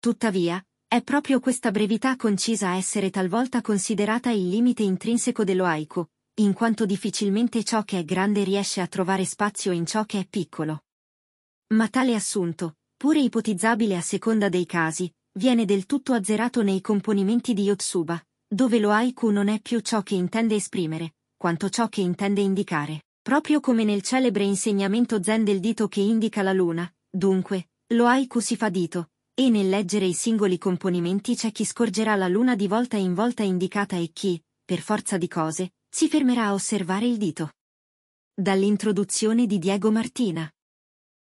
Tuttavia, è proprio questa brevità concisa a essere talvolta considerata il limite intrinseco dello haiku, in quanto difficilmente ciò che è grande riesce a trovare spazio in ciò che è piccolo. Ma tale assunto, pure ipotizzabile a seconda dei casi, viene del tutto azzerato nei componimenti di Yotsuba, dove lo haiku non è più ciò che intende esprimere, quanto ciò che intende indicare. Proprio come nel celebre insegnamento zen del dito che indica la luna, dunque, lo haiku si fa dito, e nel leggere i singoli componimenti c'è chi scorgerà la luna di volta in volta indicata e chi, per forza di cose, si fermerà a osservare il dito. Dall'introduzione di Diego Martina.